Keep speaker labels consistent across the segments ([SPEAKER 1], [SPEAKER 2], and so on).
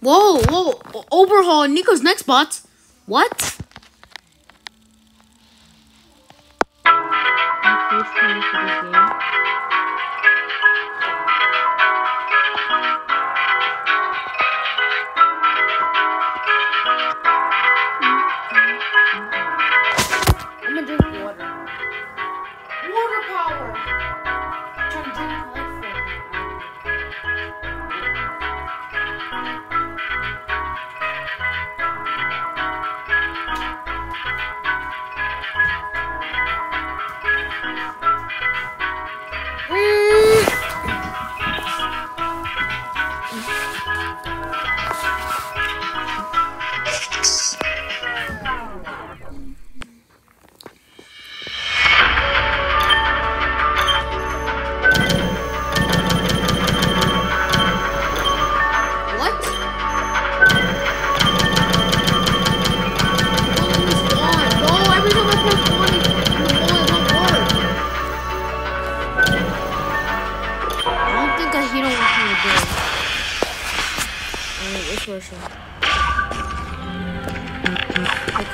[SPEAKER 1] Whoa, whoa, overhaul Nico's next bot. What?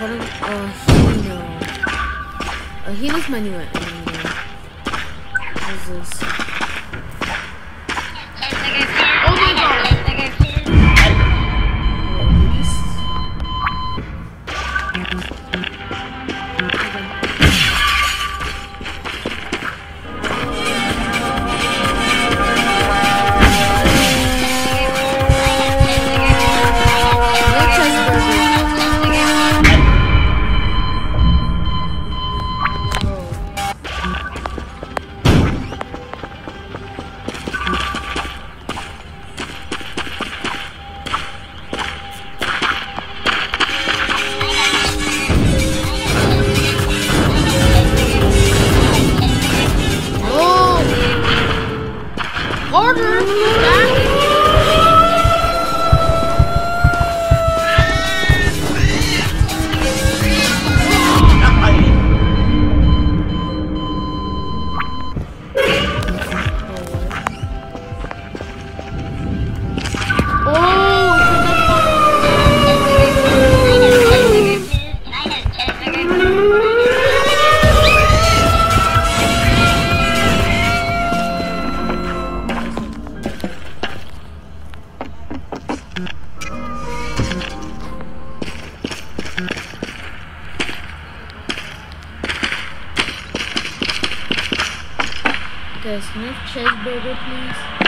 [SPEAKER 1] call him uh, a healer. A uh, healer's manual. What is this? Okay, sniff cheeseburger, please.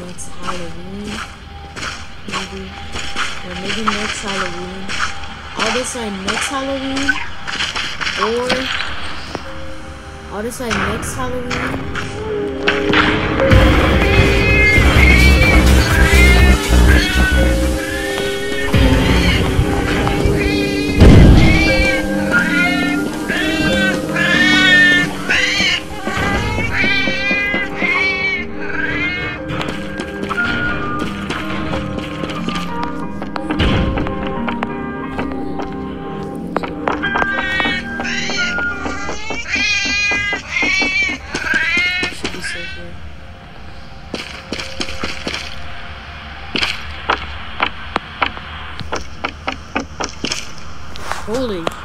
[SPEAKER 1] next Halloween, maybe, or maybe next Halloween. I'll decide next Halloween, or I'll decide next Halloween. Holy.